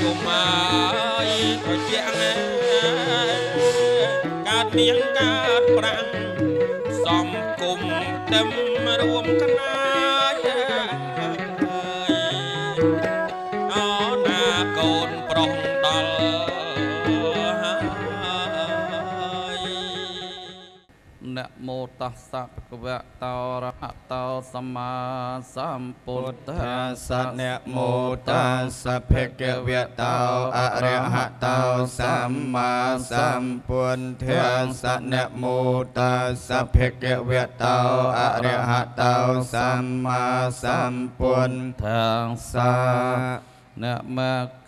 ជុំអើយត្រជាក់ណាកើតនាងកើតប្រាំងសំគុំទឹមរួមកណា តាសៈភគវៈតោរហតោសម្មាសម្ពុទ្ធាសៈនមោតាសៈភគវៈតោអរហតោសម្មាសម្ពុទ្ធាសៈនមោតាសៈភគវៈតោអរហតោសម្មាសម្ពុទ្ធាសៈ នម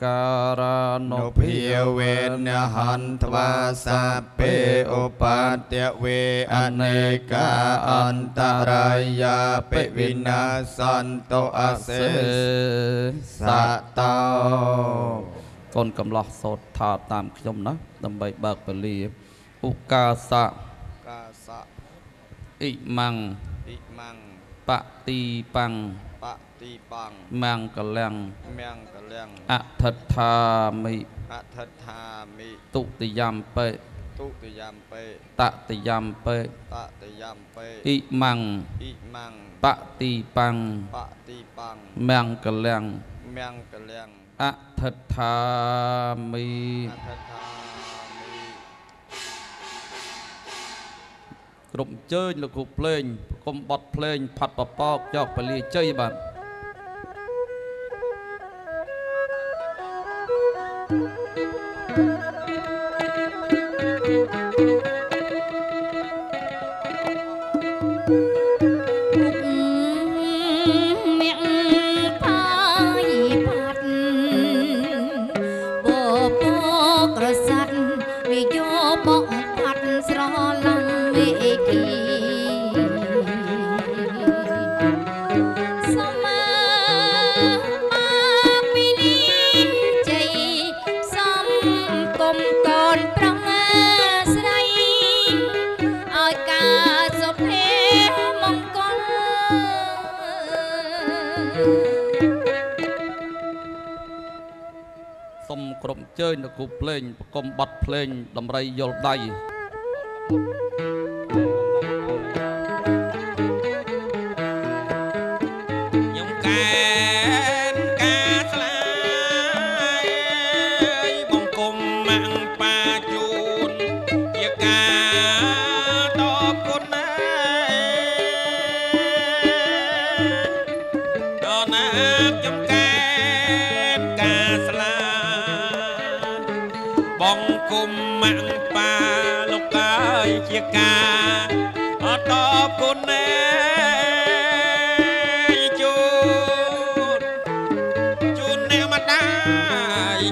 ការនុភាវេនហន្តវាសាពេឧបាទ្យវេអនេកាអន្តរាយាពិវិនាសន្តោអសេសតោកូនកំឡោះសោតថាតាមខ្ញុំណាដើម្បីបើកពលាឧកាសៈកាសៈអ៊ីម៉ាំងអ៊ីម៉ាំងបតិប៉ាំង បតិបង្មង្កលੰមង្គលំអថិដ្ឋាមិអថិដ្ឋាមិទុតិយំបេទុតិយំពេតតិយំបេតតិយំពេអ៊ិមੰអ៊ិមੰបតិបង្បតិបង្មង្គលំមង្គលំអថិដ្ឋាមិអថិដ្ឋាមិគ្រប់អញ្ជើញលោកគ្រូភ្លេងគុំបត់ភ្លេងផាត់បបោកចោកពលាជ័យបាទ ងប្រគំបត់ភ្លេងដំរីយល់ដៃខ្ញុំ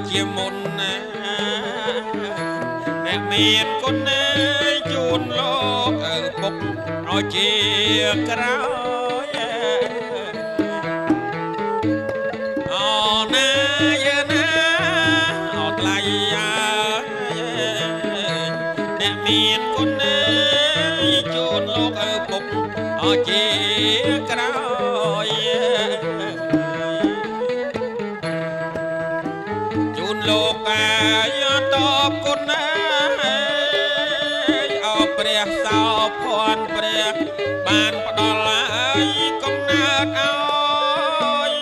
ជាមុនណាអ្នកមានគុណណាជូនលោកឪពុកឲ្យជាក្រោយអូណាយើណាអត់ថ្លៃអ្នកមានគុណណាជូនលោកឪពុកឲ្យជា បានផ្ដល់ឲ្យកំណើតឲ្យ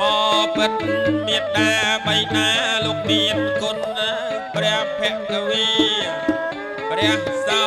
បបិទ្ធមេត្តាបៃតាលោកមានគុណណាព្រះភគវីព្រះសោ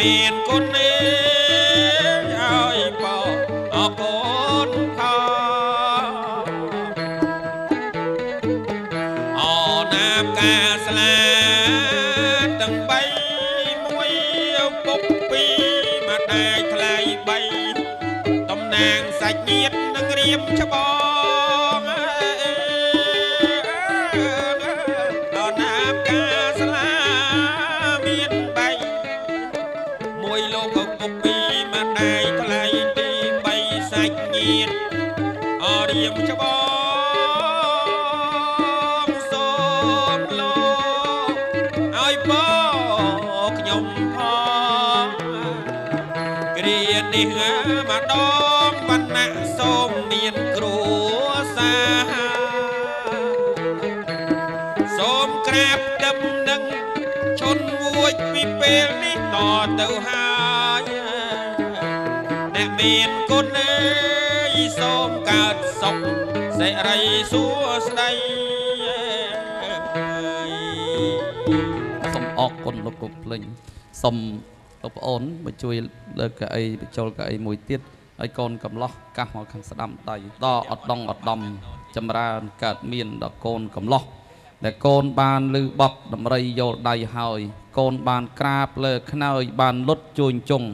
មានគុណនេះឲ្យបោអរកូនផងអណាមការស្លាទាំងបីមួយពុកពីរមកតែថ្លៃបីតំណាងសាច់ញាតិនឹងរៀបច្បង មានគុណអើយសូមកើតសុខសេរីសួស្តីសូមអរគុណលោកគ្រូភ្លេងសូមលោកប្អូនមកជួយលើកកៅអីបញ្ចូលកៅអីមួយទៀតហើយកូនកំឡោះកាសមកខាងស្ដាំដៃដល់អត់ដងអត់ដំចម្រើនកើតមានដល់កូនកំឡោះដែលកូនបានលឺបត់ដំរីយកដៃហើយកូនបានក្រាបលើខ្នើយបានលុតជួញចុង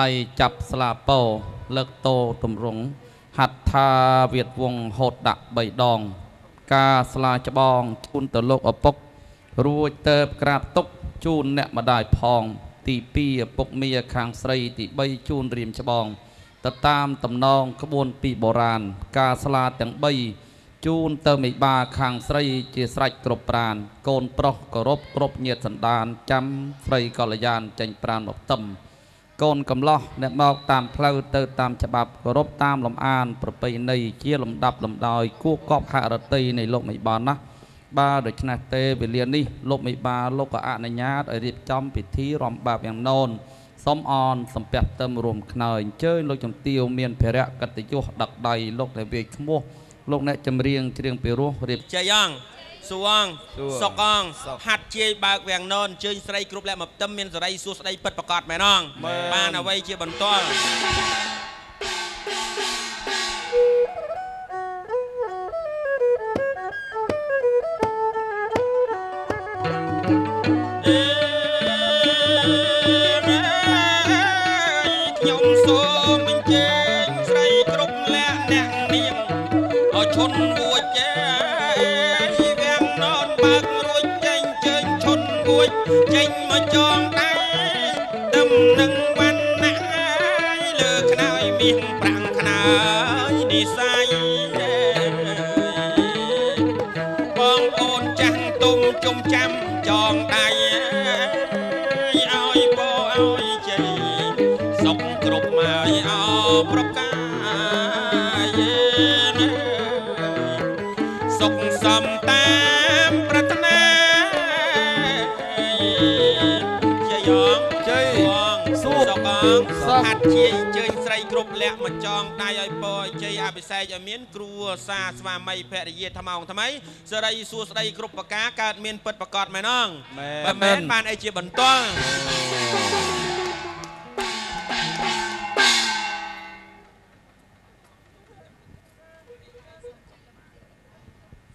ដៃចាប់ស្លាពោលើកតោទម្រង់ហត្ថាវាទវងហូតដាក់3ដង ការស្លាច្បងជូនទៅលោកឪពុក រួចទៅក្រាបទុកជូនអ្នកម្ដាយផង ទី2ឪពុកមាខាងស្រីទី3ជូនរៀមច្បងទៅតាមតំណងក្បួនពីបុរាណការស្លាទាំង3ជូនទៅមេបាខាងស្រីជាស្រេចគ្រប់ប្រានកូនប្រុសគោរពគ្រប់ញាតសន្តានចាំស្រីកល្យានចេញប្រានមកទឹម កូនកំឡោះអ្នកមកតាមផ្លូវទៅតាមច្បាប់គោរពតាមលំអាន ប្រពៃណីជាលំដាប់លំដោយគួរកប់ហរតីនៃលោកមេបានណាបាទដូច្នេះទេវេលានេះលោកមេបាលោកក៏អនុញ្ញាតឲ្យរៀបចំពិធីរំបាបយ៉ាងណូនសូមអនសំពះទៅរួមខ្នើយអញ្ជើញលោកជំទាវមានភារៈកតញ្ញុះដឹកដៃលោកដែលវាយឈ្មោះលោកអ្នកចម្រៀងច្រៀងពីរោះរៀបជ័យអង្គ សួរអង្គសួរសុកអង្គសុកហាត់ជាយបើកវាំងននអញ្ជើញស្រីគ្រប់លក្ខមកផ្ទឹមមានសេរីសួស្តីពិតប្រកបមែនអង្គមែនបានអ្វីជាបន្ទាល់អេខ្ញុំសូមអញ្ជើញស្រីគ្រប់លក្ខអ្នកនាងឲ្យឈុនួ ចចេញមកចងដៃទឹមនឹងវណ្ណៈលើខ្នើយមាស ងជ័យបងសួរសុកអងសុខហាត់ជាអញ្ជើញស្រីគ្រប់លក្ខមកចងដៃឲ្យពរឲ្យជ័យអភិសេកឲ្យមាន គ្រួសារស្វាមីភរិយាថ្មងថ្មីសេរីសួស្តីគ្រប់ប្រការកើតមានពិតប្រកបមែនអងមែនបើមែនបានអីជាបន្ទាល់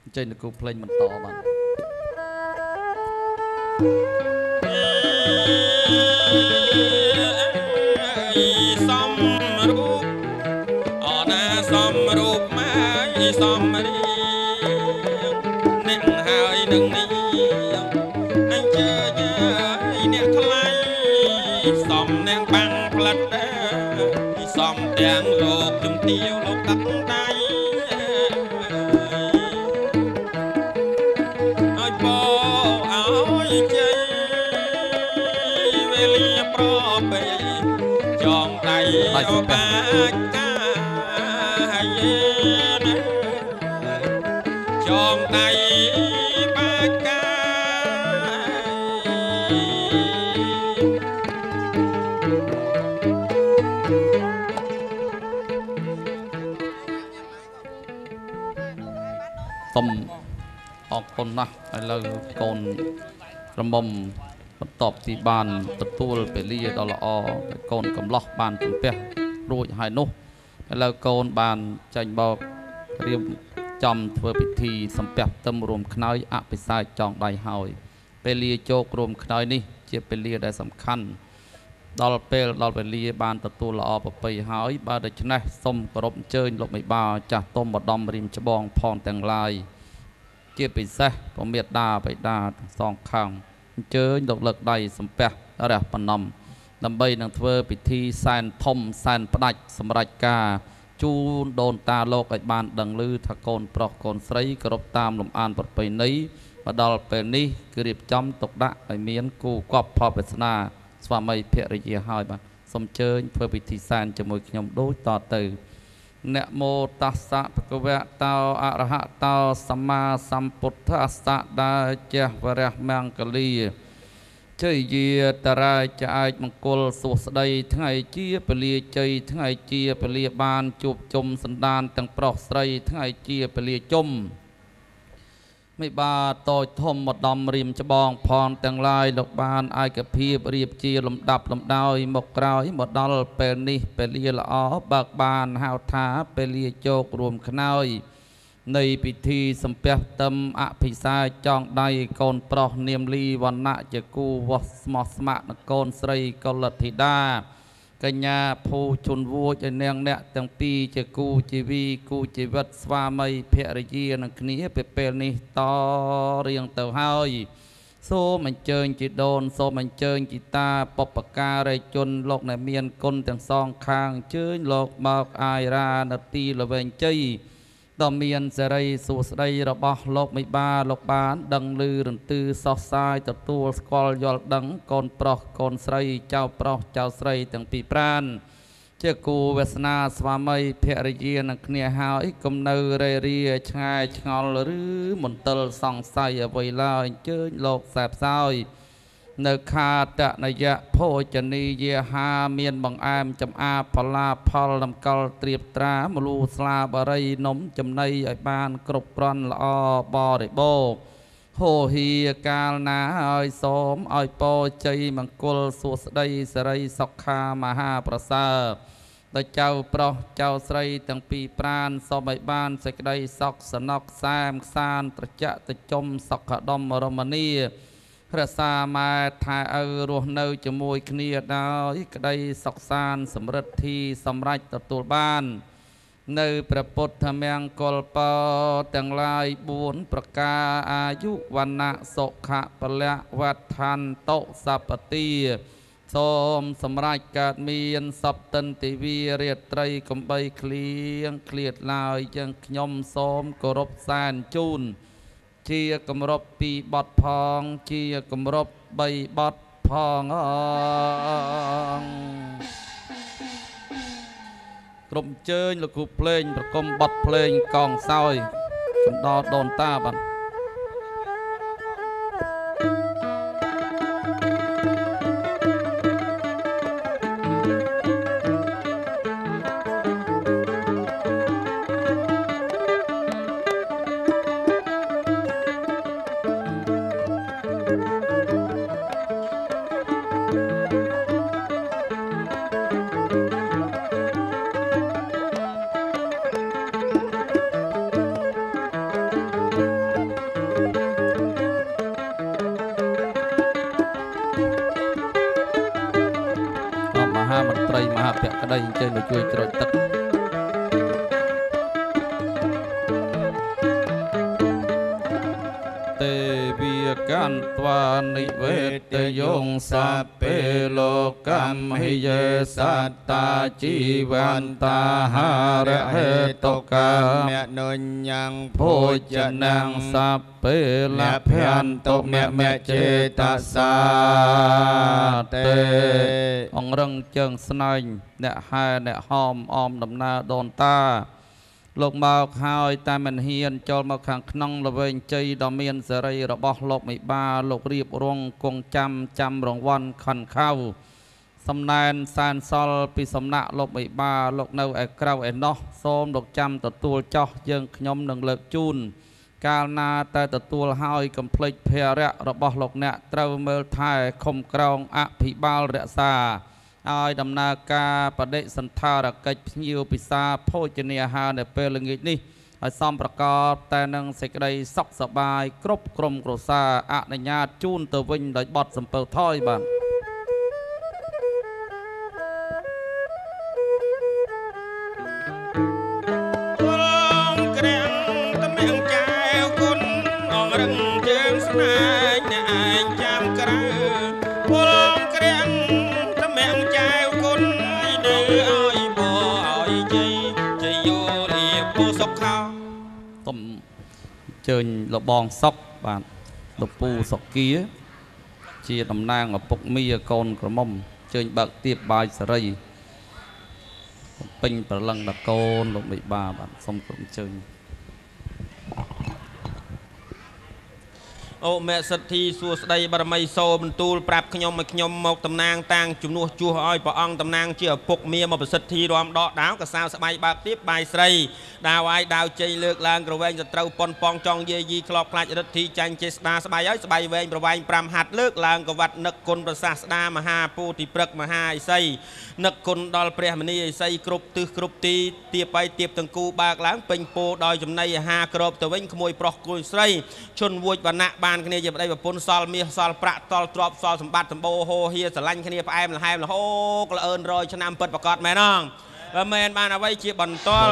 អញ្ជើញលោកគ្រូភ្លេងបន្តបាទ សំរូបអណាសំរូបម៉ាយសំរី ចកាយណាចងដៃបាចកាយសូមអរគុណណាស់ឥឡូវកូនរមុំបន្ទាប់ពីបានទទួលពេលលាដ៏ល្អហើយកូនកំឡោះបានជំពះ រួចហើយនោះឥឡូវកូនបានចាញ់បោករៀបចំធ្វើពិធីសំពះទឹមរួមខ្នើយអភិសេកចងដៃហើយពេលលាជោគរួមខ្នើយនេះ ជាពេលលាដែលសំខាន់ដល់ពេលដល់វេលាបានទទួលល្អប្រពៃហើយបើដូច្នេះសូមគោរពអញ្ជើញលោកមេបាចាស់ទុំម្ដំរៀមច្បងផងទាំងឡាយជាពិសេសពមេដាបៃតាទាំងសងខាងអញ្ជើញលោកលើកដៃសំពះរះបំណំ ដើម្បីនឹងធ្វើពិធីសែនធំសែនផ្ដាច់សម្រាប់ការជូនដូនតាលោកឲ្យបានដឹងឮថាកូនប្រុសកូនស្រីគោរពតាមលំអានប្រពៃណីមកដល់ពេលនេះគឺរៀបចំទុកដាក់ឲ្យមានគូកប់ផលវាសនា ស្វាមីភរិយាហើយបាទសូមអញ្ជើញធ្វើពិធីសានជាមួយខ្ញុំដូចតទៅនមោតស្សៈភគវៈតោអរហតោសម្មាសម្ពុទ្ធស្សៈដាជះវរៈមង្គលា ជ័យយាតារាចអាចមង្គលសុស្ដីថ្ងៃជាពលាជ័យថ្ងៃជាពលាបានជួបជុំសន្តានទាំងប្រុសស្រីថ្ងៃជាពលាជុំមិនបាទតូចធំម្ដំរៀមច្បងផនទាំងឡាយលោកបានឯកភាពរៀបជាលំដាប់លំដោយ មកក្រោយមកដល់ពេលនេះពេលលាល្អបើកបានហៅថាពេលលាជោគរួមខ្នើយ នៃពិធីសំពះតឹមអភិសាចងដៃកូនប្រុសនាមលីវណ្ណៈជាគូវោះស្មោះស្ម័គ្រនឹងកូនស្រីកុលធីតាកញ្ញាភូជុនវួចឲ្យនាងអ្នកទាំងពីរជាគូជីវីគូជីវិតស្វាមីភរិយានឹងគ្នាពេលពេលនេះតរៀងទៅហើយសូមអញ្ជើញជីដូនសូមអញ្ជើញជីតាបពការីជនលោកដែលមានគុណទាំងសងខាងអញ្ជើញលោកមកអាយរានទីល្វែងជ័យ ដ៏មានសេរីសួស្តីរបស់លោកមិបាលោកបាន ដឹងឮរន្ទឺសោះសាយទទួលស្គាល់យល់ដឹង កូនប្រុសកូនស្រីចៅប្រុសចៅស្រីទាំងពីរប្រានជាគូវាសនាស្វាមីភរិយានឹងគ្នាហើយគំនៅរេរាឆ្ងាយឆ្ងល់ឬមន្ទិលសង្ស័យអ្វីឡើយអញ្ជើញលោកសែបសោយ នៅខាតនយៈភោជនីយាហាមានបង្អែមចំអាផល្លាផលតម្កល់ត្រៀបត្រាមលូស្លាបរិយនំចំណីឲ្យបានគ្រប់ប្រន់ល្អបរិបូរណ៍ហោហៀកាលណាឲ្យសូមឲ្យពរជ័យមង្គលសួស្តីសិរីសុខាមហាប្រសើរដល់ចៅប្រុសចៅស្រីទាំងពីរប្រានសូមឲ្យបានសេចក្តីសុខសណុកសាមខ្សានត្រជាក់ត្រជុំសុខដុមរមនី រក្សាម៉ែថែឪរស់នៅជាមួយគ្នាដោយក្តីសុខសានសម្រិទ្ធី សម្រេចទទួលបាន នៅព្រះពុទ្ធមង្គលបោទាំងឡាយ4ប្រការអាយុវណ្ណៈសុខៈពលៈវដ្ឋានតុសពទាសូមសម្រេចកើតមានសពតិនទិវារាត្រីកំបីឃ្លៀងឃ្លាតឡើយយ៉ាងខ្ញុំសូមគោរពសែនជូន ជាគម្រប់2បទផង ជាគម្រប់3បទផងអងក្រុមជើញលោកគ្រូភ្លេង ប្រគំបទភ្លេងកងសោយចំដល់ដូនតាបាទ ពេលភន្តុមមចេតសាតេអង្រឹងជើងស្នែងអ្នកហែអ្នកហោមអមដំណើរដូនតាលោកមកហើយតែមិនហ៊ានចូលមកខាងក្នុងល្វែងជ័យដ៏មានសេរីរបស់លោកមិបាលោករៀបរងគង់ចាំចាំរង្វាន់ខនខៅសំណែនសានសល់ពីសំណាក់លោកមិបាលោកនៅឯក្រៅឯណោះសូមលោកចាំទទួលចោះយើងខ្ញុំនឹងលើកជូន កាលណាតែទទួលហើយកំភ្លេចភរៈរបស់លោកអ្នកត្រូវមើលថែខំក្រងអភិបាលរក្សាឲ្យដំណើរការបដិសន្ធារកិច្ចភ្ញៀវពិសាភោជនាហារនៅពេលល្ងាចនេះឲ្យសំប្រកបតែនឹងសេចក្តីសុខសប្បាយគ្រប់ក្រុមគ្រួសារអនុញ្ញាតជូនទៅវិញដោយបទសំពើថយបាទ ជើញលបងសុកបាទលោកពូសុគាជាតំណាងឪពុកមីកូនក្រមុំអញ្ជើញបើកទៀបបាយសេរីបំពេញប្រលឹងដល់កូនលោកមេបាបាទសូមគោរពអញ្ជើញ អូមេសិទ្ធិសួស្ដីបរមីសូបន្ទូលប្រាប់ខ្ញុំឲ្យខ្ញុំមកតំណាងតាំងជំនួសជួសឲ្យព្រះអង្គតំណាងជាឪពុកមាមកប្រសិទ្ធិរំដកដាវកសៅស្បៃបើកទៀបបាយស្រីដាវអាយដាវជ័យលើកឡើងក្រវែងសត្រូវប៉ុនប៉ងចង់យាយីក្លបខ្លាចរិទ្ធីចាញ់ចេស្ដាស្បៃឲ្យស្បៃវែងប្រវែង5ហាត់លើកឡើងកវត្តនឹកគុណប្រសាស្ដាមហាពោធិព្រឹកមហាឥសីនឹកគុណដល់ព្រះមនីឥសីគ្រប់ទិសគ្រប់ទីទៀបបាយទៀបទាំងគូបើកឡើងពេញពោដោយចំណីអាហារក្របទៅវិញក្មួយប្រុសគួយស្រីជន់វួចវណ្ណៈបានគ្នាជាប្តីប្រពន្ធសល់មាសសល់ប្រាក់តល់ទ្រព្យសល់សម្បត្តិសម្បូរហោហៀស្រឡាញ់គ្នាផ្អែមល្ហែមល្ហោកល្អឿនរយឆ្នាំពិតប្រកបមែនអងបើមែនបានអ្វីជាបន្តល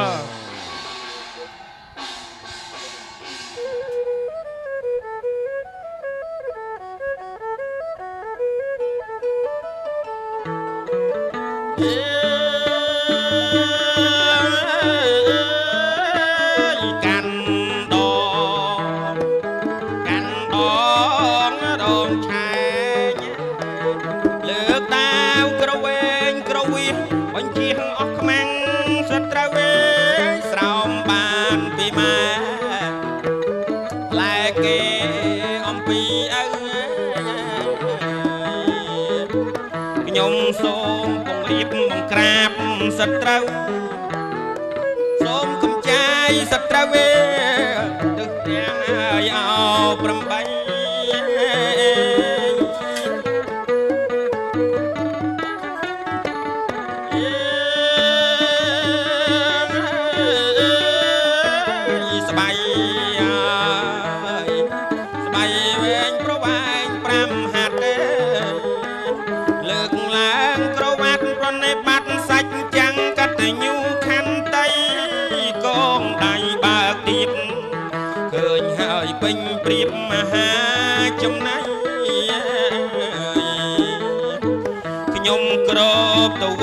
ត្រូវសូមកំចាយសត្រូវវេ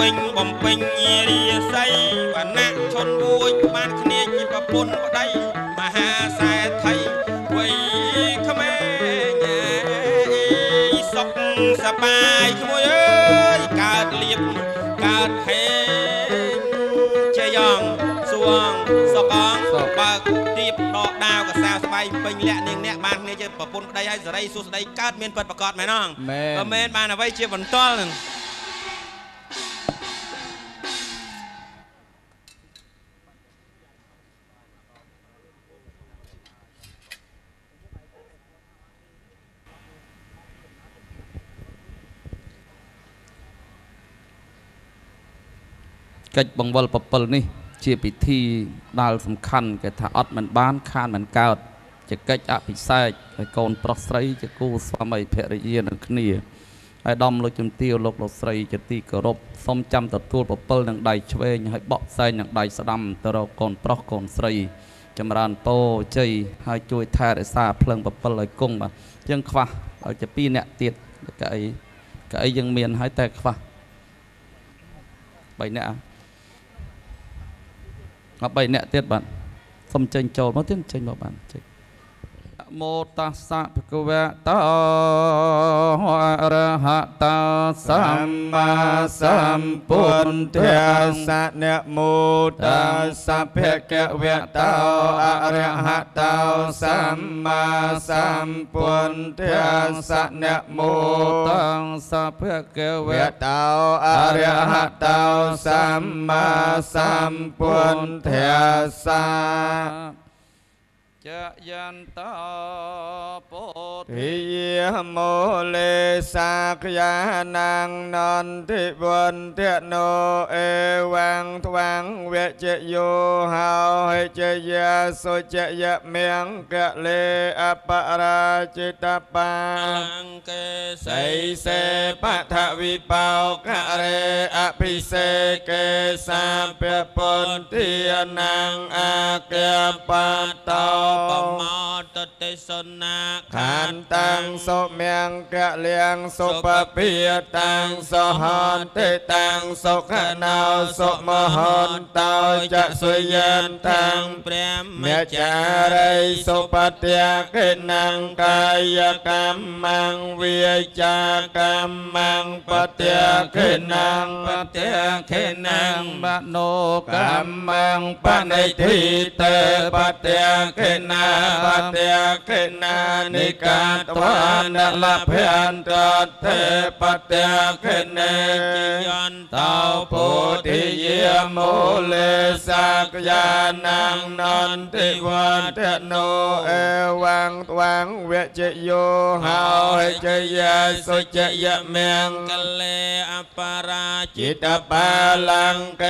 របទៅវិញបំពេញរាសីវណ្ណៈឈុនវួយបានគ្នាជាប្រពន្ធប្តីមហាសែថីវ័យក្មេងអើយសុខសប្បាយក្មួយអើយកើតលៀបកើតហេងជាយ៉ងសួងសកងបើកទៀបដកដាវកសៅស្បៃពេញលាក់នាងអ្នកបានគ្នាជាប្រពន្ធប្តីហើយសេរីសួស្តីកើតមានពិតប្រកបមែនអងមែនបើមែនបានអ្វីជាបន្តលនឹង កិច្ចបង្វិល7នេះជាពិធីដែលសំខាន់គេថាអត់មិនបានខានមិនកើតជាកិច្ចអភិសេកឲ្យកូនប្រុសស្រីជាគូស្វាមីភរិយានឹងគ្នាហើយដំលោកជំទាវលោកលោកស្រីជាទីគោរពសូមចាំទទួល7នឹងដៃឆ្វេងហើយបក់សែងនឹងដៃស្ដាំទៅរកកូនប្រុសកូនស្រី ចម្រើនពរជ័យហើយជួយថែរក្សាភ្លើង7ឲ្យគង់បាទយើងខ្វះឲ្យជា2អ្នកទៀតកៅអីកៅអីយើងមានហើយតែខ្វះ3អ្នក អ่ะអត់3នាក់ទៀតបាទសុំចេញចូលមកទៀតចេញមកបានចេញន មោតាសៈភគវៈតោអរហតោសសម្ម្មាសម្ពុទ្ធស្សៈនមោតាសៈភគវៈតោអរហតោសម្មាសម្ពុទ្ធស្សៈនមោតតាងសភគវវៈៈតោអរហតោសម្មាសម្ពុទ្ធស្จยันตาโป យមោលេសាក្យានាងនន្តិវន្តណោអេវ៉ាំងថ្វាំងវជយោហោហិជយាសុជយមៀងកលេអបរាជិតបាអង្កេសៃសេបថវិបោករេអភិសេកេសាពពន្ទានាងអាកេបតោបមតតតិសុណាខានតាំងសុមង្គកលៀងសុពភិយតាំងសហន្តិតាំងសុខណោសុមហន្តោចសុយន្តាំងព្រះមមេច្ចាចារិសុបត្យាគិណងកាយកម្មងវាចាកម្មងបត្យាគិណងបត្យាគិណងបណោកម្មងបនិធិតេបត្យាគិណាបត្យាគិណានិកាតវានលភន្តតេបត្យាគិនេយន្តតោពុទ្ធិตวนลเพนตัดเทปัตเตคินเนกิยันตาปุถิเยมุเลสักยานังนันติวัตโนเอวังตวังเวจโยหาเจยสุจยเมงกเลอปาราจิตปาลังเก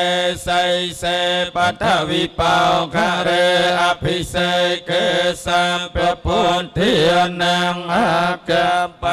สัยเสปัทวิปาวคเรอภิเสกสัพพุทธินาងកប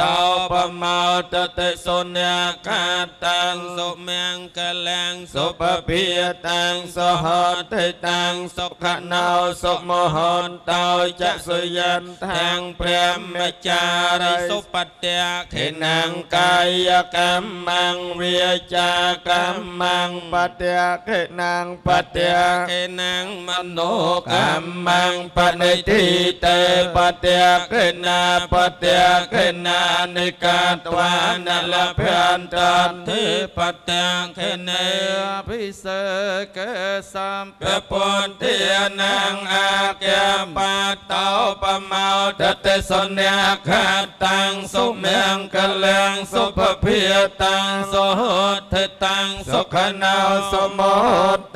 តោបមោតតិសុញ្ញកាតាំងសុមង្គលាំងសុបភិតាំងសហតិតាំងសុខណោសុមហន្តោចសយន្តាំងព្រះមចារិសុបត្យាខេណាំងកាយកម្មំវាចាកម្មំបត្យាខេណាំងបត្យាខេណាំងមនោកម្មំបនិតិតេបត្យាខេណាបត្យាខេណានិកាតវានលភន្តទិបត្យាកេនេអភិសេកេសម្ពពុន្ធានាងអាគមបាតោបមោតតេសញ្ញាខាតាំងសុមង្គលាំងសុភភិយតាំងសុហតតាំងសុខណោសុមោ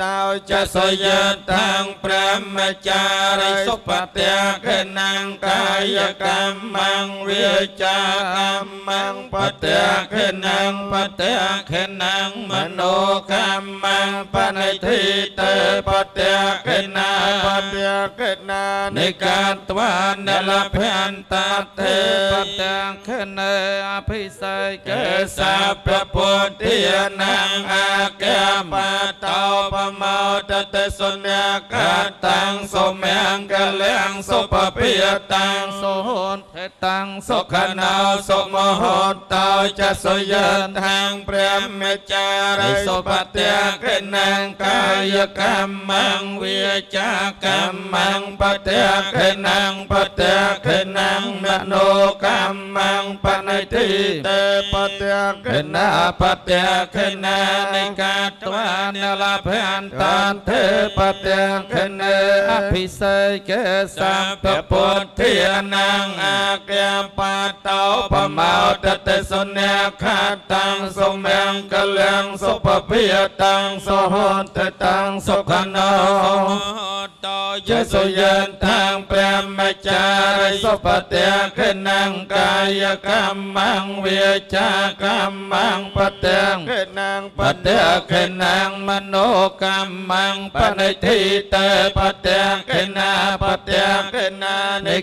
តោចសយតាំងព្រះមចារិសុបត្យាកណាងកាយកម្មងវាចាកម្មងបត្យាកណាងបត្យាកណាងមโนកម្មងបនិធិតេបត្យាកណាបត្យាកណានិកាតវានលភន្តតេបបតត្យាតាខេនេអភិសេកកេសាព្រះពុទ្ធានាងអាកមតោបមោតតេសុញ្ញកាតាំងសុមង្គលំសុពភិយតាំងសូហនថេតាំងសុខណោសុមហតោចសុយតាំងព្រះមេចារិសុបត្យាកណាងកាយកម្មងវាចាកម្មੰបតេខេណੰបតេខេណੰមនោកម្មੰបនិតិតេបតេខេណាបតេខេណានិកាត្វានលភន្តន្តេបតេខេណេអភិសេកេសម្ពពុទ្ធានੰអាក្យាបតោបមោតតេសុនេខាតាំងសុមង្គលំសុភភិតាំងសហន្តតាំងសុខណោ ะเลงสุปปิยตังสหันตตังสุขโน តោ ยสุยันทังเปรมจาริสุปเตขนังกายกรรมังเวียจากรรมังปเตงขนังปเตขนังมโนกรรมังปณิทิเตปเตขนาปเตขนานิ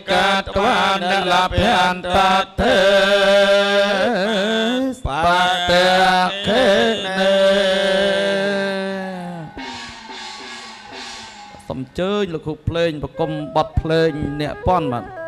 សូមអញ្ជើញលោកគ្រូភ្លេងប្រគំបទភ្លេងអ្នកប៉ុនបាទ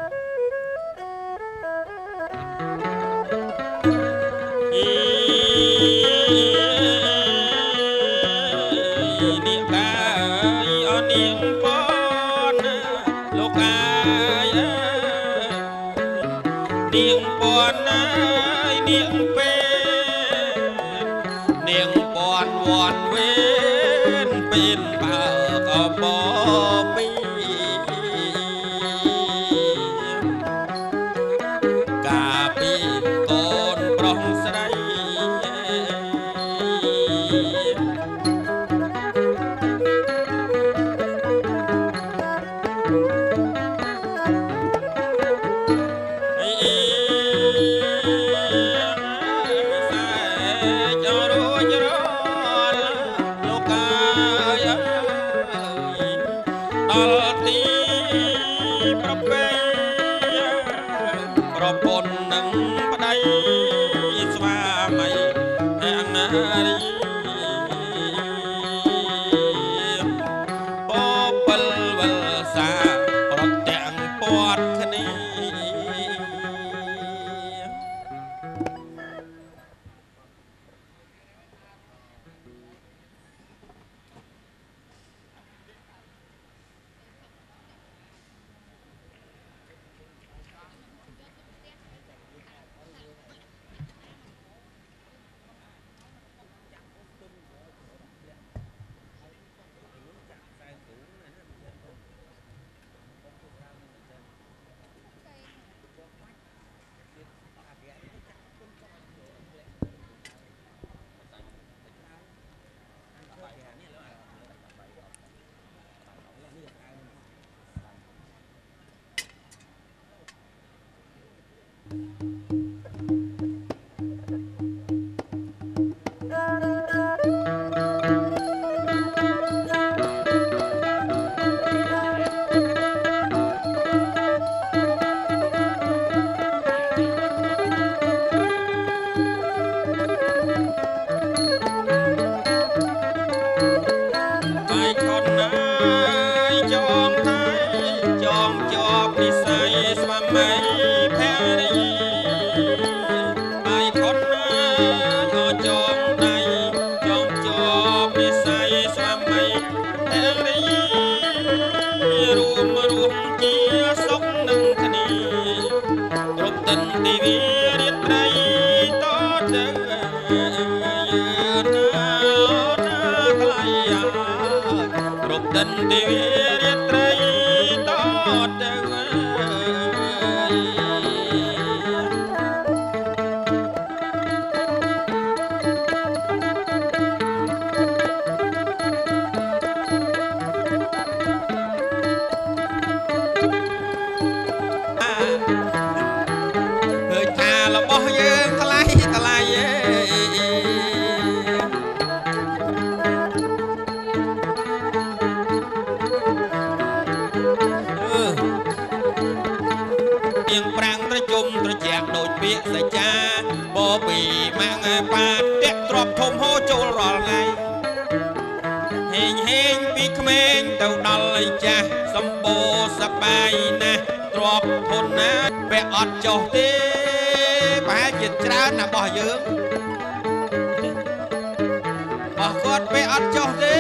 គាត់ពាក់អត់ចុះទេ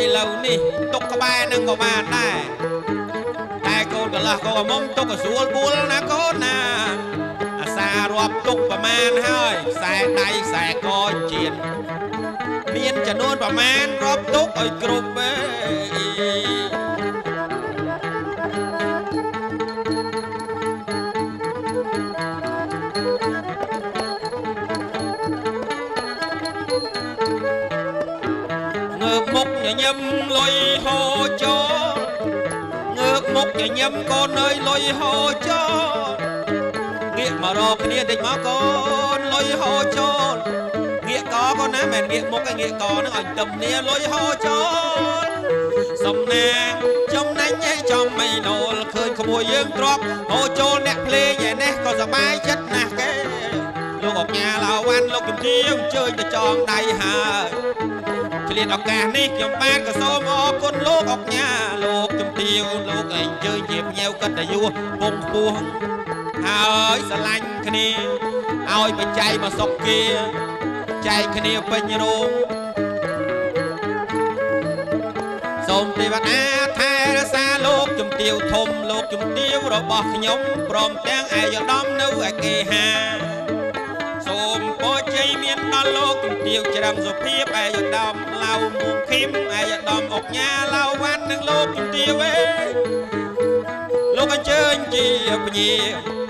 ឥឡូវនេះទុកក្បែរនឹងក៏បានដែរតែកូនកន្លះកូនមុំទុកក៏ស្រួលបួលណាកូនណាអាសារាប់ទុកប្រមាណហើយខ្សែដៃខ្សែកជៀនមានចំនួនប្រមាណរាប់ទុកឲ្យគ្រប់ទេងើ លុយហូរចូលងើបមុខញញឹមកូនអើយលុយហូរចូលងាកមករកគ្នាតិចមកកូនលុយហូរចូលងាកកកូនណាមិនងាកមុខឯងាកកហ្នឹងឲ្យទឹមគ្នាលុយហូរចូលសំណាងចំណេញឯចំមិនដូលឃើញក្មួយយើងទ្របហូរចូលអ្នកភ្លេងឯនេះក៏សប្បាយចិត្តណាស់គេលោកអញ្ញាឡាវ៉ាន់លោកជំទាវអញ្ជើញទៅចងដៃហើយឆ្លៀតឱកាសនេះខ្ញុំបានក៏សូមអរគុណលោកអុកញ៉ាលោកជំទាវលោកអីជើញជាភ្ញៀវកិត្តិយសពងខ្ពស់ហើយស្រឡាញ់គ្នាឲ្យបច្ច័យមកសុកគាចែកគ្នាពេញរោងសូមទេវតាថែរក្សាលោកជំទាវធំលោកជំទាវរបស់ខ្ញុំព្រមទាំងអាយឧត្តមនៅឯគេហាសូមពរជ័យមាន ដល់លោកជំទាវច្រឹងសុភាពឯកឧត្តមឡៅមួងឃីមឯកឧត្តមអុកញ៉ាឡៅវ៉ាន់និងលោកជំទាវឯងលោកអញ្ជើញជាពញា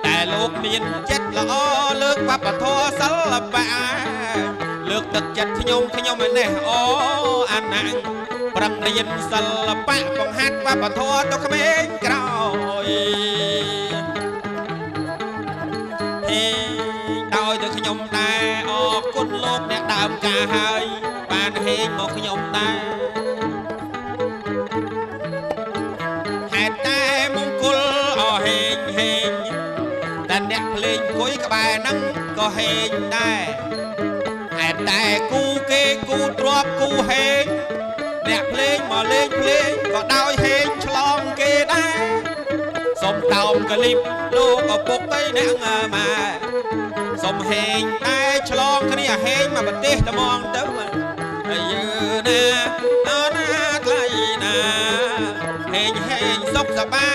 តែលោកមានចិត្តល្អលើកវប្បធម៌សិល្បៈលើកទឹកចិត្តខ្ញុំខ្ញុំឯនេះអូអាណាំងប្រឹងរៀនសិល្បៈបង្ហាត់វប្បធម៌ទៅក្មេងក្រោយ កដើមការហើយបានហេងមកខ្ញុំដែរហេតុតែមង្គលអហេងហេងតែអ្នកភ្លេងគួយក្បែរហ្នឹងក៏ហេងដែរហេតុតែគូគេគូទ្របគូហេងអ្នកភ្លេងមកលេងភ្លេងក៏ដោយហេងឆ្លងគេដែរសុំតោមកលីបលោកឪពុកទៅអ្នកងើម៉ែ សុំហេងតែឆ្លងគ្នាហេងមកប្រទេសត្មងទៅហើយយើណាអរណាថ្លៃណាហេងហេងសុខសប្បា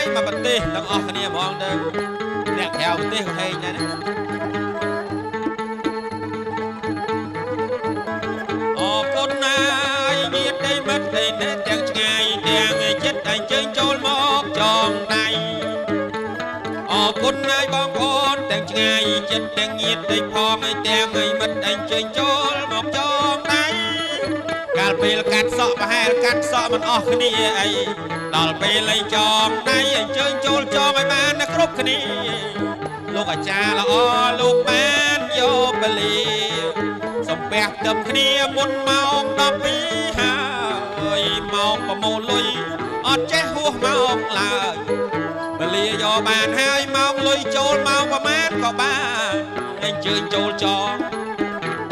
យមកប្រទេសទាំងអស់គ្នាហ្មងទៅអ្នកក្រៅប្រទេសក៏ហេងដែរណាអរគុណណាយញាតិមិត្តដែលទាំងឆ្ងាយទាំងចិត្តអញ្ជើញចូលមកចងដៃអរគុណណាយបងប្អូនទាំ ងឆ្ងាយចិត្តទាំងញាតិដែលផងឲ្យទាំងឲ្យមិត្តអញ្ជើញចូលមកចងដៃកាលពេលកាត់សក់ប្រហែលកាត់សក់មិនអស់គ្នាអីដល់ពេលឲ្យចងដៃអញ្ជើញចូលចងឲ្យបានណាគ្រប់គ្នាលោកអាចារ្យល្អលោកបានយកបលីសំពះផ្ទឹមគ្នាមុនម៉ោង12ហើយម៉ោងប្រមូលលុយអត់ចេះហួសម៉ោងឡើយ វេលាយកបានហើយម៉ោងលុយចូលម៉ោងប្រមាណក៏បានអញ្ជើញចូលចង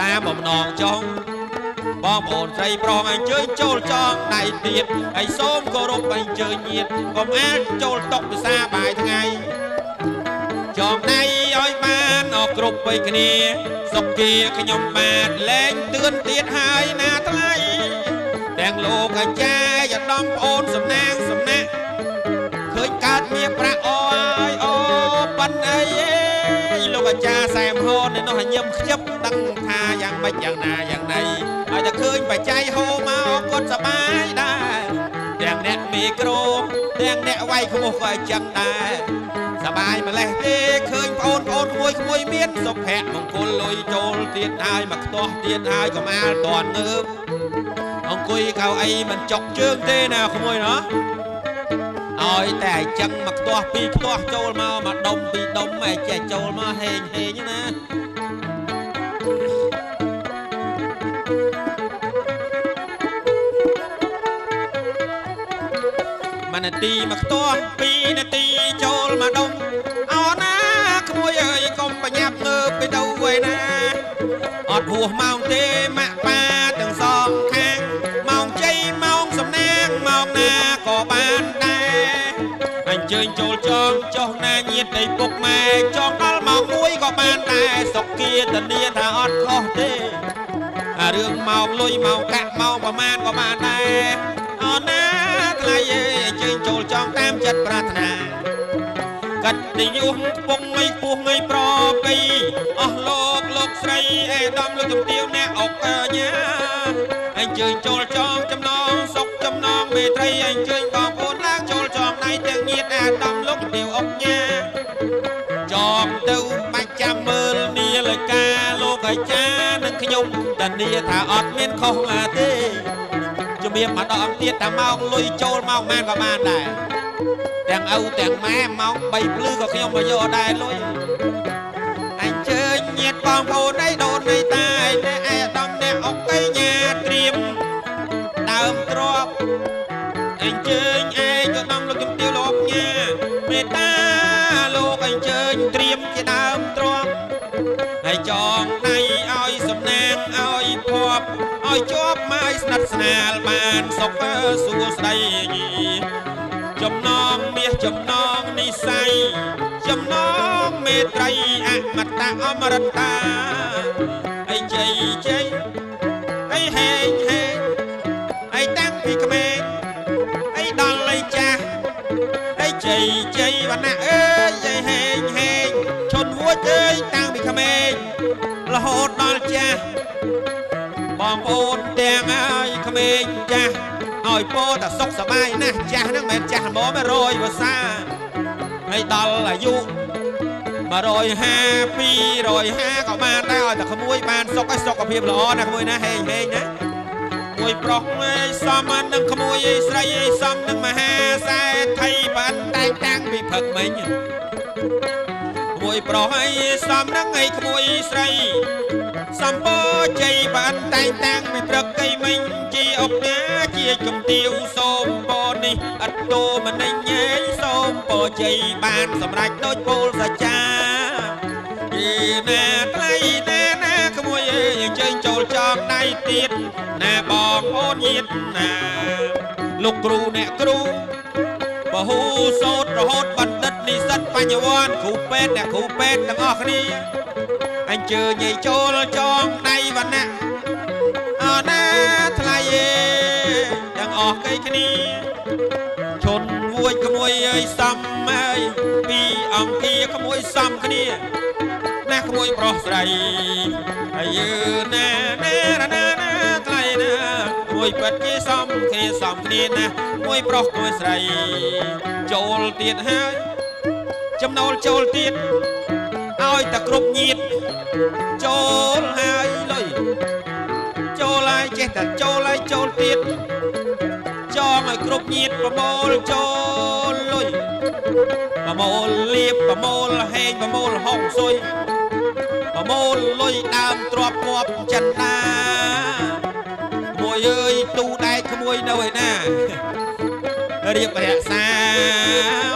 តាមបំណងចង់បងប្អូនស្រីប្រុសអញ្ជើញចូលចងដៃទៀតហើយសូមគោរពអញ្ជើញញាតិកុំអាចចូលតុពិសាបាយថ្ងៃចងដៃឲ្យបានអស់គ្រប់បីគ្នាសុខគាខ្ញុំបាទលែងទឿនទៀតហើយណាថ្លៃទាំងលោកអាចារ្យឧត្តមប្អូនសំណាងសំណា មៀប្រាក់អូយអូប៉ិនអីលោកអាចារ្យសែមហូននៅនោះញឹមខ្ជិបដឹងថាយ៉ាងម៉េចយ៉ាងណាយ៉ាងណីឲ្យតែឃើញបច្ច័យហូរមកគាត់សបាយដែរទាំងអ្នកមីក្រូទាំងអ្នកវាយខ្មោះក៏ចឹងដែរសបាយម្លេះទេឃើញប្អូនប្អូនក្មួយក្មួយមានសុភៈមង្គលលុយចូលទៀតហើយមកខ្ទាស់ទៀតហើយកុំអាលតនងើបអង្គុយកៅអីមិនចុកជើងទេណាក្មួយណោះ ឲ្យតែអញ្ចឹងមកខ្ទាស់ពីខ្ទាស់ចូលមកមកដុំពីដុំឯចេះចូលមកហេងហេងណាមួយនាទីមកខ្ទាស់ពីរនាទីចូលមកដុំអោណាក្មួយអើយកុំបញ្ញាប់ងើបពីទៅឯណាអត់ហួសម៉ោងទេម៉ាក់ប៉ាទាំងសងខាងម៉ោងជ័យម៉ោងសំណាងម៉ោងណាក៏បានដែរអញ្ជើញចូលចងចុះណាញាតនៃពុកម៉ែចង់ដល់ម៉ោង1ក៏បានដែរសុកគាតនីថាអត់ខុសទេអារឿងម៉ោងលុយម៉ោងកាក់ម៉ោងប្រមាណក៏បានដែរអូនណាថ្លៃអើយអញ្ជើញចូលចងតាមចិត្តប្រាថ្នាកាត់និយមពងងៃពោះងៃប្រកៃអស់លោកលោកស្រីអេដំលោកជំទាវអ្នកអុកញ្ញាអញ្ជើញចូលចងចំណងសុកចំណងមេត្រីអញ្ជើញបង អាដំលោកជំទាវអុកញ្ញាចងទៅបាច់ចាំមើលនាឡិកាលោកអាចារ្យនិងខ្ញុំតានីថាអត់មានខុសណាទេជំរាបម្ដងទៀតថាម៉ោងលុយចូលម៉ោងម៉ានក៏បានដែរទាំងឪទាំងម៉ែម៉ោង3ភ្លឺក៏ខ្ញុំមកយកដែរលុយអញ្ជើញញាតបងប្អូនឯដូនឯតាឯអ្នកឯអាដាមអ្នកអុកកៃញ៉ាត្រៀមដើមទ្របអញ្ជើញឯងក៏ដំលោកជំទាវលោកញ៉ា មេត្តាលោកអញ្ជើញត្រៀមជាដើមទ្របហើយចងដៃឲ្យសំណាងឲ្យភ័ព្វឲ្យជាប់មកឲ្យស្និទ្ធស្នាលបានសុខសួស្ដីចំណងមាសចំណងនិស័យចំណងមេត្រីអមតៈអមរតាអីជ័យជ័យអីហេងហេងអីតាំងពីក្មេងអីដល់អីចាស់អីជ័យជ័យ វណ្ណៈអើយអីហេងហេងឈុនវួចអើយតាំងពីក្មេងរហូតដល់ចាស់បងប្អូនទាំងហើយក្មេងចាស់ឲ្យពោតែសុខសប្បាយណាស់ចាស់ហ្នឹងមិនមែនចាស់ហ្មងទេរយវស្សាហើយដល់អាយុ150 250ក៏បានដែរឲ្យតែក្មួយបានសុខឲ្យសុខភាពល្អណាស់ក្មួយណាហេងហេងណា មួយប្រុសអើយសមនឹងក្មួយអើយស្រីអើយសមនឹងមហាសេដ្ឋីបានតែងតាំងពីផឹកមិញមួយប្រុសអើយសមនឹងអីក្មួយស្រីសំពោជ័យបានតែងតាំងពីព្រឹកកៃមិញជាអុកណាជាជំទាវសូមពរនេះអត់តូមនិញឯងសូមពរជ័យបានសម្រេចដូចពោលសច្ចាពីណាថ្លៃណាណាក្មួយអើយអញ្ជើញចូលចងដៃទៀតណាបងប្អូនញាតណាលោកគ្រូអ្នកគ្រូបហូសោតរហូតបណ្ឌិតនិស្សិតបញ្ញវន្តគ្រូពេទ្យអ្នកគ្រូពេទ្យទាំងអស់គ្នាអញ្ជើញឲ្យចូលចងដៃវណ្ណៈអណាថ្លៃអេទាំងអស់គេគ្នាឈុនវួយក្មួយអើយសំអើយពីអង្គាក្មួយសំគ្នា ណាក្មួយប្រុសស្រីហើយយើណាណាណាណាថ្លៃណាមួយពិតជាសំគ្នាសំគ្នាណាមួយប្រុសមួយស្រី ចូលទៀតហើយចំណូលចូលទៀតឲ្យតែគ្រប់ញាតចូលហើយលុយចូលហើយចេះតែចូលហើយចូលទៀតចងឲ្យគ្រប់ញាតប្រមូលចូលលុយប្រមូលលៀបប្រមូលហេងប្រមូលហុងស៊ុយ ប្រមូលលុយដើមទ្របងាប់ចិនតាមួយអើយទូដែកក្មួយនៅឯណារៀបរក្សា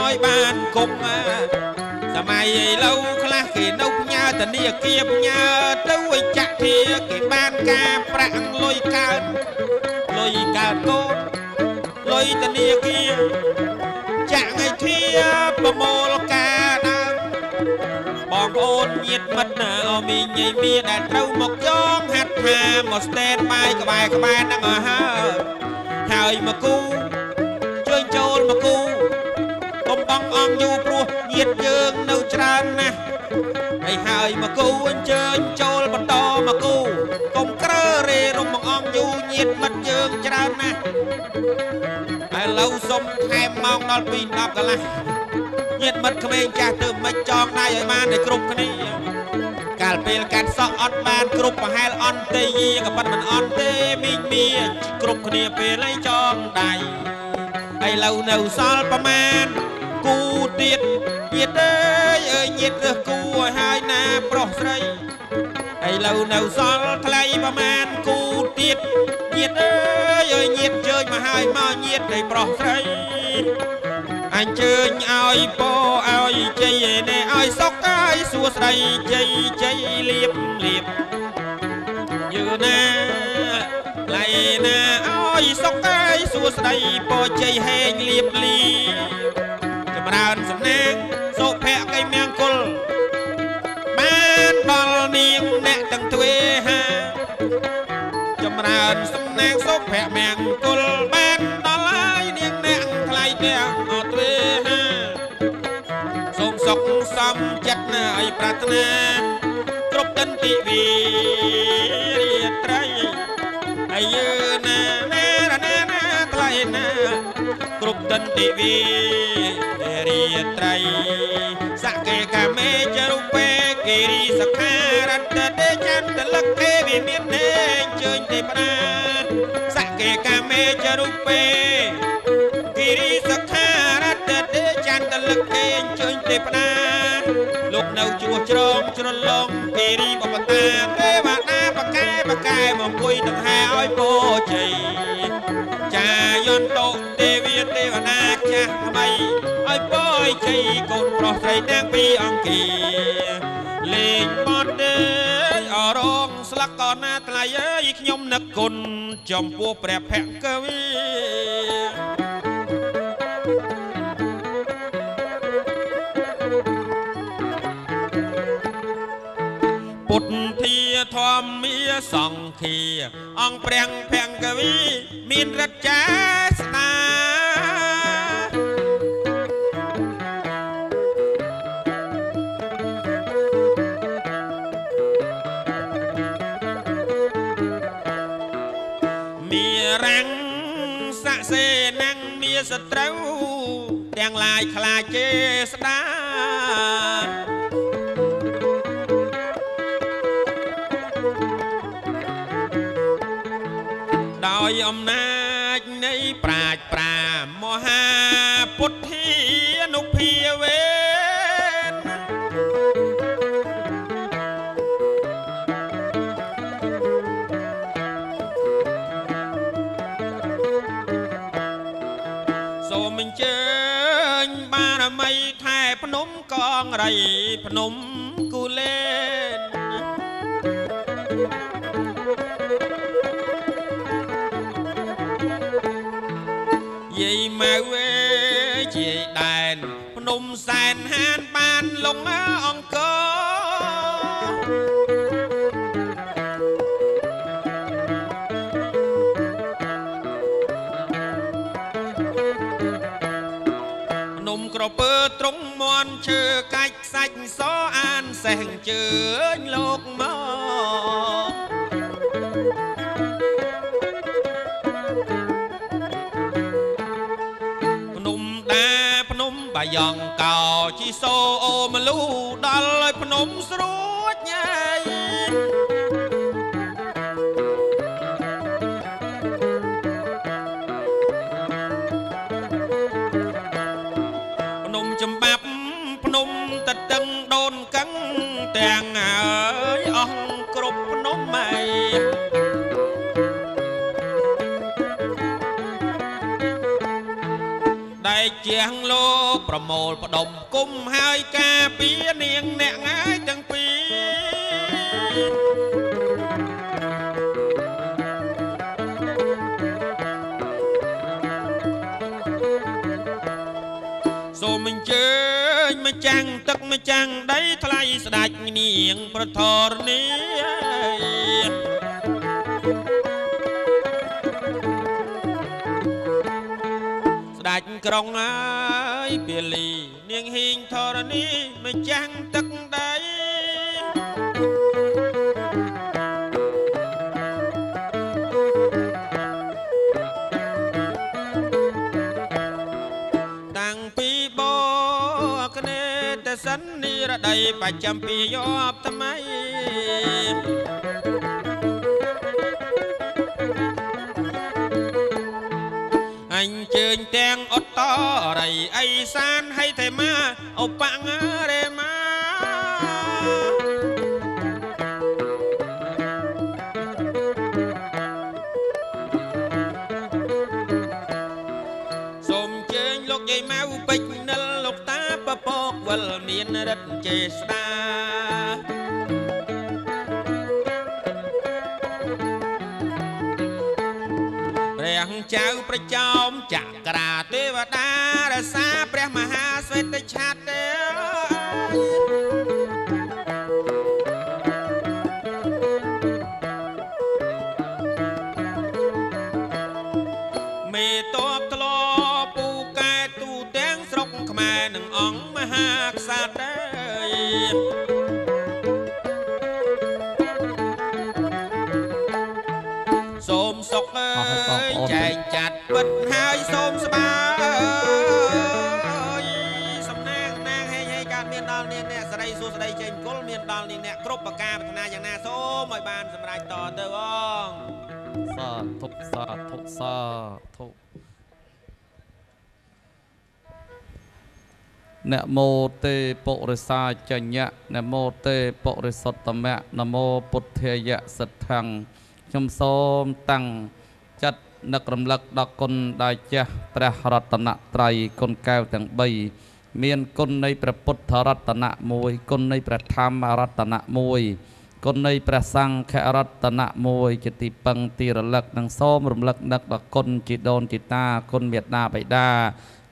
ឲ្យបានគុំសម័យឥឡូវខ្លះគេនៅផ្ញើធនាគារផ្ញើទៅឲ្យចាក់ធាគេបានការប្រាក់លុយកើតលុយកើតកូនលុយធនាគារចាក់ឲ្យធាប្រមូលការដើម បងប្អូនញាតិមិត្តអមីញីមីដែលត្រូវមកយងហាត់ថាមកស្ទែនបាយក្បែរក្បែរហ្នឹងហើយហើយមកគូជួយចូលមកគូកុំបងអងយូរព្រោះញាតិយើងនៅច្រើនណាស់ហើយហើយមកគូអញ្ជើញចូលបន្តមកគូកុំក្ររេរំបងអងយូរញាតិមិត្តយើងច្រើនណាស់ឥឡូវសុំថែមម៉ោងដល់2:10កន្លះ ញាតិមិត្តក្មេងចាស់ទៅមិនចងដៃឲ្យបានតែគ្រប់គ្នាកាលពេលកាត់សក់អត់បានគ្រប់ប្រហែលអន់ទេយាក៏ប៉ុតមិនអន់ទេមីងមីគ្រប់គ្នាពេលឲ្យចងដៃឥឡូវនៅសល់ប្រមាណគូទៀតញាតិអើយអើយញាតិរើសគូឲ្យហើយណាប្រុសស្រីឥឡូវនៅសល់ថ្លៃប្រមាណគូទៀតញាតអើយអើយញាតជើញមកហើយមកញាតនៃប្រុសស្រី អញ្ជើញឲ្យពោឲ្យជ័យឯណែឲ្យសុកឲ្យសួស្ដីជ័យជ័យលៀបលៀបយឺណាឡៃណាឲ្យសុកឲ្យសួស្ដីពោជ័យហេងលៀបលីចម្រើនសំណាងសុភ័ក្រកៃមង្គលបានដល់នាងអ្នកទាំងទ្វេហាចម្រើនសំណាងសុភមង្គលបាន ថ្នាគ្រប់តន្តិវីរាត្រីហើយយើណាណាណាណាថ្លៃណាគ្រប់តន្តិវីរាត្រីសកេកាមេចរុពេគិរីសខារតតេចន្ទលកេវិមាននេជើញទេប្រាសកេកាមេចរុពេគិរីសខារតតេចន្ទលកេជើញទេប្រាលោក នៅជួសជ្រងជ្រលងគិរីបបតាទេវតាបកែបកែមកអង្គុយដង្ហែឲ្យពោជ័យចាយន្តោទេវីទេវតាចាស់ថ្មីឲ្យបយជ័យកូនប្រុសស្រីទាំងពីរអង្គាលេងបត់ទេអរងស្លឹកកណាថ្លៃអើយខ្ញុំនឹកគុណចំពោះព្រះភក្កវី សង្ឃាអង្គព្រះភង្គវី មានរិទ្ធចាស្ដាមានរាំងស័កសេណាំងមានសត្រូវទាំងឡាយខ្លាចជេស្ដា អំណាចនៃប្រាជ្ញប្រាមហាពុទ្ធានុភាវេនសូមអញ្ជើញបារមីថែភ្នំកងរៃភ្នំ ដល់ឲ្យភ្នំស្រួច រុងអើយពាលី នាងហ៊ីងធរណីម្ចាំងទឹកដីតាំងពីបោអគ្នេតសិននិរដីបច្ចំ លោកយាយម៉ៅពេជ្រនិលលោកតាពពកវិលមានរិទ្ធចេស្តាព្រះចៅប្រចោមចក្រាទេវតារសាព្រះមហាស្វេតឆាត ទៅអងសាធុសាធុសាធុនមោទេពុរិសាចញ្ញៈនមោទេពុរិសុត្តមៈនមោពុទ្ធាយៈសិទ្ធੰខ្ញុំសូមតាំងចិត្តនឹករំលឹកដល់គុណដែលចាស់ព្រះរតនត្រ័យគុណកែវទាំង3មានគុណនៃព្រះពុទ្ធរតនៈមួយគុណនៃព្រះធម្មរតនៈមួយ គុណនៃព្រះសង្ឃរតនៈមួយជាទីពឹងទីរលឹកនិងសូមរំលឹកនឹកដល់គុណជីដូនជីតាគុណមេត្តាបិតា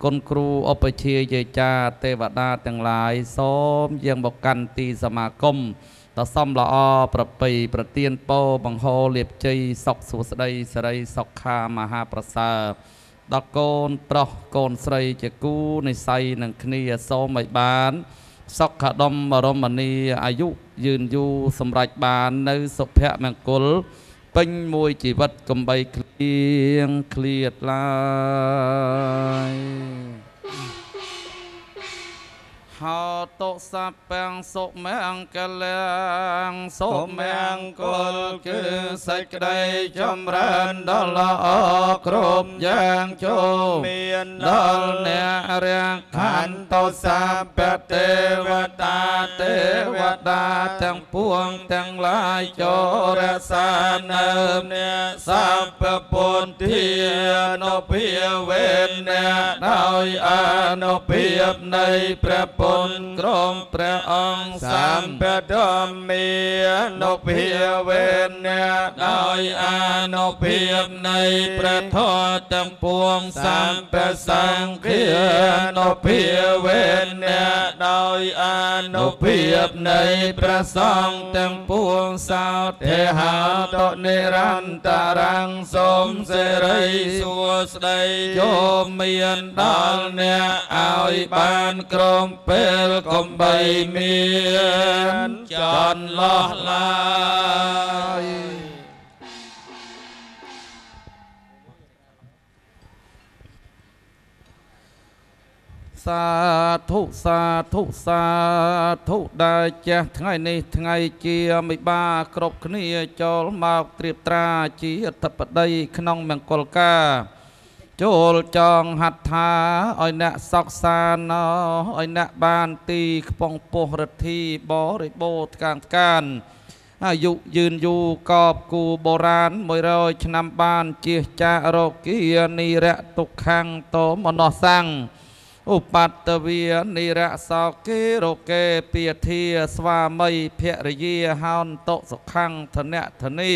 គុណគ្រូឧបជាយាចាទេវតាទាំងឡាយសូមយាងមកកាន់ទីសមាគមតសំល្អប្រពៃប្រទៀនពោបង្ហោលៀបជ័យសុខសួស្តីសិរីសុខាមហាប្រសើរដល់កូនប្រុសកូនស្រីជាគូនិស័យនឹងគ្នាសូមឲ្យបាន សុខដុមបរមនីអាយុយឺនយូរសម្រាប់បាននៅសុភមង្គលពេញមួយជីវិតកំបីគ្លៀងឃ្លាតឡើយ ហោតុសពាំងសុមង្គលាំងសុមង្គលគឺសេចក្តីចម្រើនដល់ល្អគ្រប់យ៉ាងចូលមានដល់អ្នករាងខន្តោសាពទេវតាទេវតាទាំងពួងទាំងឡាយចូលរក្សានៅអ្នកសពពុន្ធានុភាវេនអ្នកដោយអនុភាពនៃព្រះពុទ្ធក្រុមព្រះអង្គសម្បដមីអនុភាវេនអ្នកដោយអនុភាពនៃព្រះធម៌ទាំងពួងសម្បសង្ឃាអនុភាវេនអ្នកដោយអនុភាពនៃព្រះសង្ឃទាំងពួងសោទេហោតនិរន្តរងសូមសេរីសួស្តីចូលមានដល់អ្នកឲ្យបានក្រុមពេលកំបីមានចន្លោះឡើយសាធុសាធុសាធុដែលចាស់ថ្ងៃនេះថ្ងៃជាមិបាគ្រប់គ្នាចូលមកត្រៀបត្រាជាអធិបតីក្នុងមង្គលការ ចូលចងហត្ថាឲ្យអ្នកសកសានឲ្យអ្នកបានទីខ្ពង់ពោះរិទ្ធីបរិបូរថ្កាងថ្កានអាយុយឺនយូរកបគូបុរាណ100ឆ្នាំបានជាចារោគានិរៈទុក្ខំតមនោសੰឧបតវានិរៈសោកេរោកេពាធាស្វាមីភរិយាហោនតុសុខੰធនៈធនា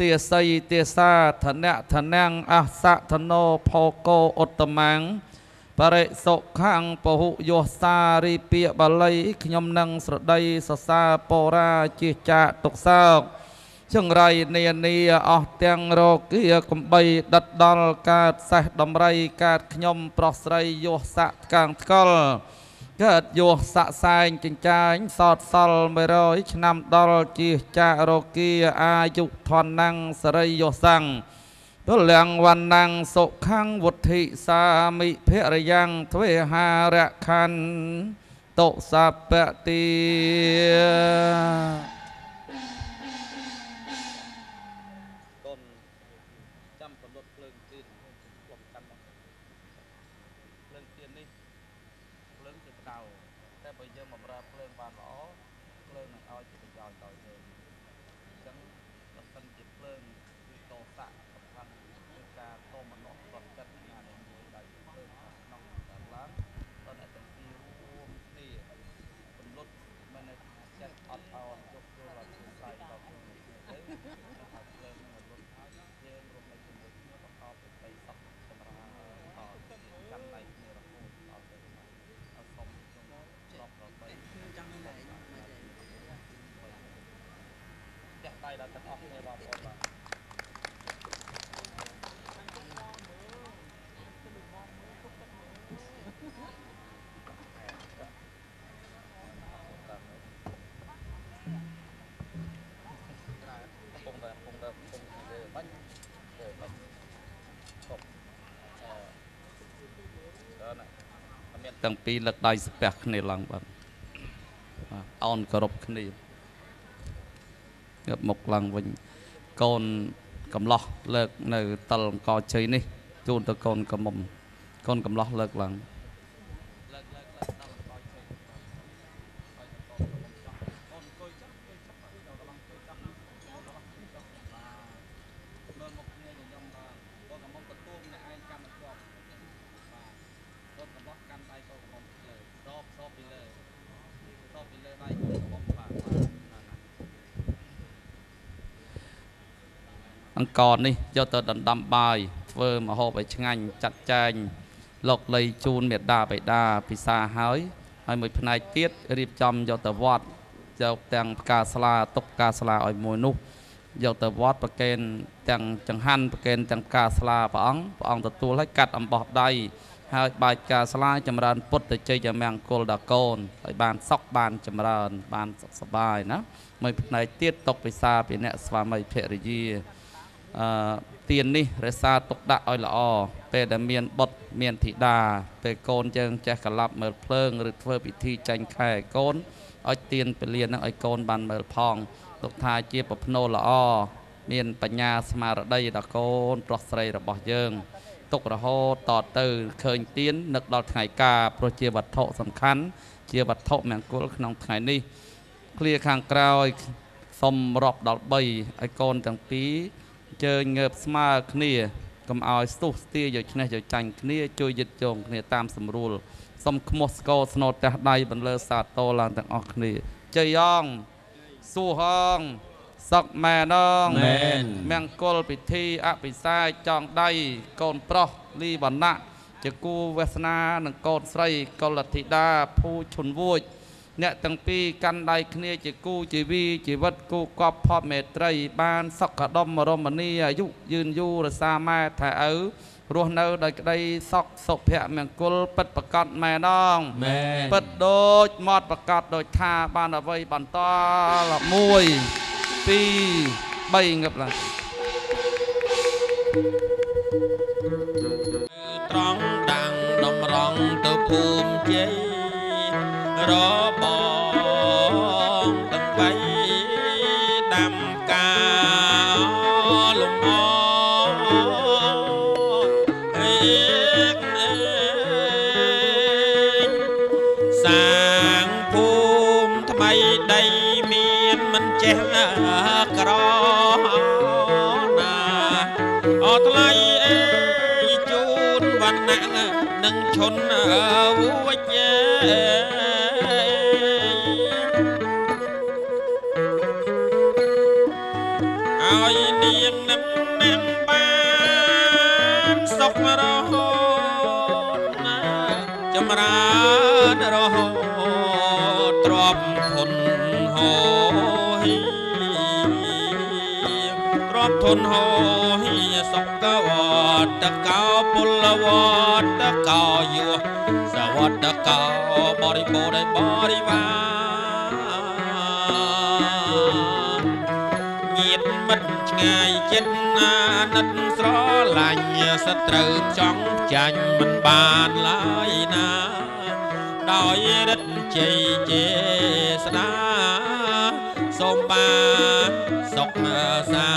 ទាស័យទាសាធនៈធនាំងអសៈធនោផោកោឧត្តមੰបរិសុខੰពហុយោសារីពាបល័យខ្ញុំនឹងស្រដីសរសើរបរាជាចាតុកសោកចង្រៃនានាអស់ទាំងរោគាកំបីដិតដល់កើតសេះដំរីកើតខ្ញុំប្រុសស្រីយោស័កកាងថ្កល កើតយោស័កសែងចិញ្ចាញសតសល់100ឆ្នាំដល់ជាចារោគាអាយុធនណាំងសរិយោសੰងពលំវណ្ណังសុខੰវុទ្ធិសាមិភរិយ៉ាងទ្វេហារខណ្ឌតុសពតិកូនចាំពលុតភ្លើងទៀនខ្ញុំកាន់មកភ្លើងទៀននេះភ្លើងជាផ្ដៅតែបើយើងបំរើភ្លើងបានល្អភ្លើងនឹងឲ្យជាប្រយោជន៍ដល់យើងអញ្ចឹងបើសិនជាភ្លើងគឺតោសៈសំខាន់គឺការតមមនុស្សគាត់ចិត្តណាដែលមួយដៃភ្លើងក្នុងកើតឡើងតតែទាំងពីររួមគ្នាពលុតមិនតែចិត្តអត់អោនយកចូលអត់ស្ស្រ័យដល់ខ្លួនទៅទៅហើយភ្លើងនឹងលុតហើយយើងរួមនៅជាមួយគ្នាប្រកបដោយបីសពសម្រាប់តទៅកាន់ដៃគ្នារហូតដល់ទៅអត់សុំខ្ញុំស្របដល់បីចង់ណែផ្ទះ ដៃដល់ទាំងអស់គ្នាបងប្អូនបាទពងតែពងតែពងទៅបាច់ទៅបាច់គប់អឺដល់ណាអត់មានទាំងពីរលើកដៃស្ពះគ្នាឡើងបាទបាទអោនគោរពគ្នា ងាប់មុខឡើងវិញកូនកំឡោះលើកនៅតលអង្គជ័យនេះជូនទៅកូនកំមុំកូនកំឡោះលើកឡើងលើកលើកលើកតលអង្គជ័យឲ្យកូនកូនអង្គុយចុះអង្គុយចុះដល់កន្លងអង្គុយចុះណា មើលមុខគ្នាញញឹមបាទកូនកំមុំបន្ទួមអ្នកឯងកាន់តែជាប់បាទកូនកំបោះកាន់ដៃកូនកំមុំលើសោបសោបពីលើសោបពីលើដៃកូនកំមុំបាទបាទណាណា អង្គរនេះយកទៅដណ្ដំបាយធ្វើម្ហូបឲ្យឆ្ងាញ់ចាត់ចែងលោកលៃជូនមេដាបៃតាពិសាហើយហើយមួយផ្នែកទៀតរៀបចំយកទៅវត្តយកទាំងផ្កាស្លាទុកផ្កាស្លាឲ្យមួយនោះយកទៅវត្តប្រកេនទាំងចង្ហាន់ប្រកេនទាំងផ្កាស្លាព្រះអង្គព្រះអង្គទទួលឲ្យកាត់អំបោះដៃហើយបាច់ផ្កាស្លាចម្រើនពុទ្ធជ័យមង្គលដល់កូនឲ្យបានសុខបានចម្រើនបានសុខសប្បាយណាមួយផ្នែកទៀតຕົកពិសាពីអ្នកស្វាមីភរិយា អឺទៀននេះរក្សាទុកដាក់ឲ្យល្អពេលដែលមានបុត្រមានធីតាពេលកូនយើងចេះកលាប់មើលភ្លើងឬធ្វើពិធីចាញ់ខែឲ្យកូនឲ្យទៀនពលានឹងឲ្យកូនបានមើលផងទុកថាជាប្រភ្នូលល្អមានបញ្ញាស្មារតីដល់កូនប្រុសស្រីរបស់យើង ទុករហូតតទៅឃើញទៀននឹកដល់ថ្ងៃការព្រោះជាវត្ថុសំខាន់ ជាវត្ថុមង្គលក្នុងថ្ងៃនេះឃ្លាខាងក្រោយសុំរាប់ដល់3ឲ្យកូនទាំងពីរ ជើញងើបស្មើគ្នាកុំឲ្យស្ទុះស្ទាយកឈ្នះយកចាញ់គ្នាជួយយឹតជងគ្នាតាមស្រួលសុំខ្មោះស្គរស្នូតទះដៃបន្លឺសាទរឡើងទាំងអស់គ្នាជ័យយ៉ងសួហងសក់ម៉ែនងមែនមង្គលពិធីអភិសេកចងដៃកូនប្រុសលីវណ្ណៈជាគូវាសនានិងកូនស្រីកុលធីតាភូឈុនវួច អ្នកទាំងពីរកាន់ដៃគ្នាជាគូជីវីជីវិតគូកប់ផប់មេត្រី បានសុខដុមរមនីអាយុយឺនយូររសាម៉ែថែឪរស់នៅដោយក្តីសុខសុភមង្គលពិតប្រកបម៉ែនងមែនពិតដូចមាត់ប្រកាសដូចថាបានអ្វីបន្ត1 2 3ងឹបឡើងត្រង់ដាំងតម្រង់ទៅភូមិជ័យ របស់ទាំងបីដាំកាលំអអេកអេកសាងភូមិថ្មីដីមានមិនចេះក្រណាអត់ថ្លៃអេជូនវណ្ណៈនឹងឈុនវួចឲ្យ ទ្របធនហោហិសុកវត្តកោពលវត្តកោយុសវត្តកោបរិបូរណ៍បរិវារញាតមិត្តឆ្ងាយចិត្តណាណិតស្រឡាញ់សត្រូវចង់ចាញ់មិនបានឡើយណាដោយរិទ្ធជ័យជាស្ដាសូមបានសុខសា